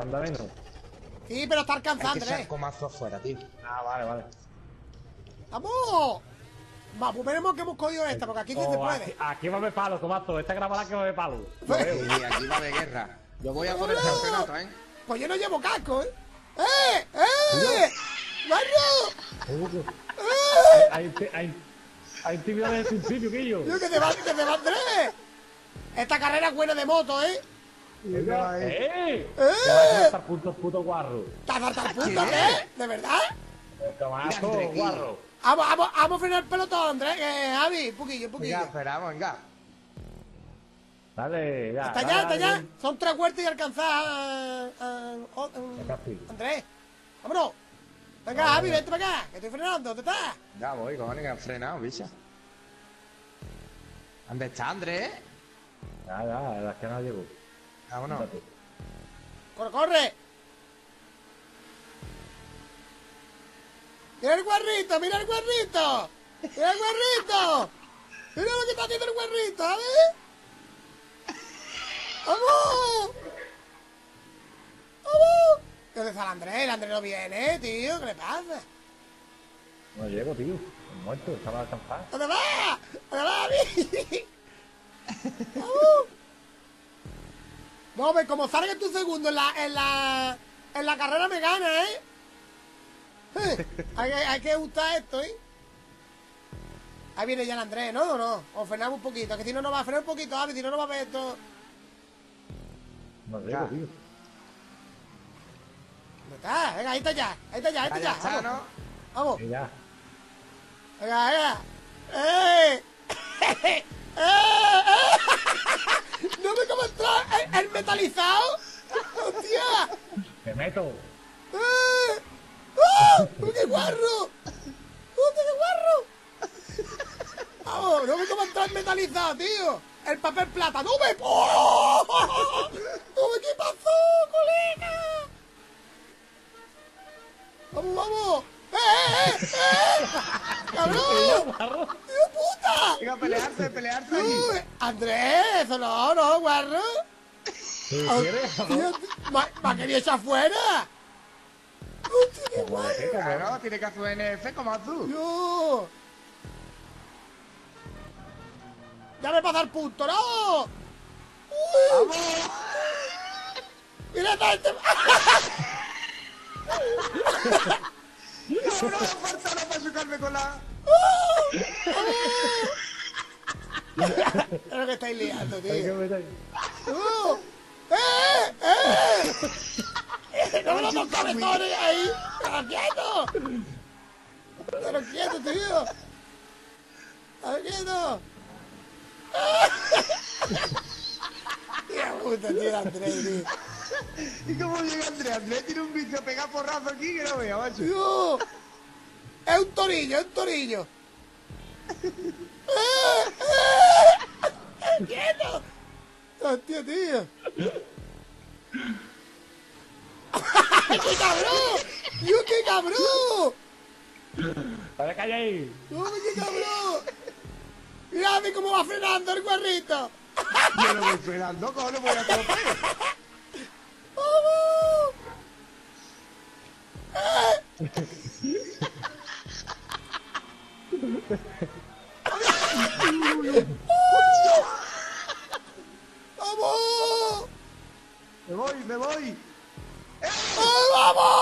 anda menos. Sí, pero está Es que alcanzando, se ¿eh? comazo afuera, tío. Ah, vale, vale. ¡Vamos! Va, pues veremos que hemos cogido esta, porque aquí sí se Oh, puede. Aquí, aquí va a haber palo, comazo. Esta grabada que va a haber palo. Y aquí va de guerra. Yo voy a por el campeonato, ¿eh? Pues yo no llevo casco, ¿eh? ¡Eh! ¡Eh! ¡Barro! ¡Eh! Hay, hay, hay intimidad desde el principio, Quillo. ¡Yo que te va, que te va Andrés! Esta carrera es buena de moto, ¿eh? Venga, ¡Eh! ¡Eh! A estar punto puto guarro. ¿Te has dado al punto, qué? ¿De verdad? Tomazo, guarro. Vamos, vamos, vamos a frenar el pelotón, Andrés, que Javi, poquillo, poquillo. Venga, esperamos, venga. Dale, ya. Está ya, está dale. ya. Son tres vueltas y alcanzar a, a- a-. Andrés. Vámonos. Venga, Javi, vente para acá, que estoy frenando. ¿Dónde estás? Ya voy, cojones, que han frenado, bicha. ¿Dónde está Andrés? Ya, ya, la que no llegó. Vámonos. ¡Corre, corre! ¡Mira el guarrito, mira el guarrito! ¡Mira el guarrito! ¡Mira lo que está haciendo el guarrito, ¿sabes? ¡Vamos! ¡Vamos! ¿Dónde está el Andrés? El Andrés no viene, tío. ¿Qué le pasa? No llego, tío. Estoy muerto, estaba alcanzado. ¿Dónde va? ¿Dónde va, Javi? ¡Vamos! No, ve, como salga tu segundo en la, en la, en la carrera me gana, ¿eh? Eh, hay, hay- hay que gustar esto, ¿eh? Ahí viene ya el Andrés, ¿no? ¿O no? O frenamos un poquito, que si no nos va a frenar un poquito, Javi, si no nos va a ver esto. Llego, Ya. tío. ¿Dónde está? Venga, ahí está ya, ahí está ya, ahí está Ya ya. está, Vamos, ¿no? vamos. Venga, venga. ¡Eh! ¿El, el metalizado? ¡Hostia! Te meto. ¡Eh! ¡Ah! ¡Qué guarro! ¡Hostia, qué guarro! Vamos, no me cómo entrar el metalizado, tío. El papel plata, ¡no me! ¡Oh! ¡No me qué pasó, colega! ¡Vamos, vamos! ¡Eh, eh, eh! eh! ¡Cabrón! Guarro. ¡Tío puta! Venga, pelearse, pelearse aquí. Andrés, eso no, no, guarro. ¿Qué Oh, quieres? tío, ¿Me me ha querido echar. Claro, tiene que hacer NF como tú. Yo. Ya me pasa el punto, ¡no! Uy, ¡Mira este! No, no, falta no para chocarme con la... Lo que estáis liando, tío. ¡Eh! ¡Eh! ¡No me lo toques cabetones ahí! ¡Pero quieto! ¡Pero quieto, tío! ¡Pero quieto! ¡Qué puta, tío, Andrés, tío! ¿Y cómo llega Andrés? Andrés tiene un bicho pegado porrazo aquí que no veo, macho. ¡Tío! ¡Es un torillo, es un torillo! ¡Eh! ¡Eh! ¡Quieto! ¡Hostia, tío! ¡Qué cabrón! ¡Dios, qué cabrón! ¡Vale, calla ahí! ¡Uy, qué cabrón! ¡Mira ve cómo va frenando el guarrito! Yo lo voy esperando, ¿cómo le voy a? ¡Vamos! ¡Vamos! Me voy, me voy. ¡Ah, ¡Vamos!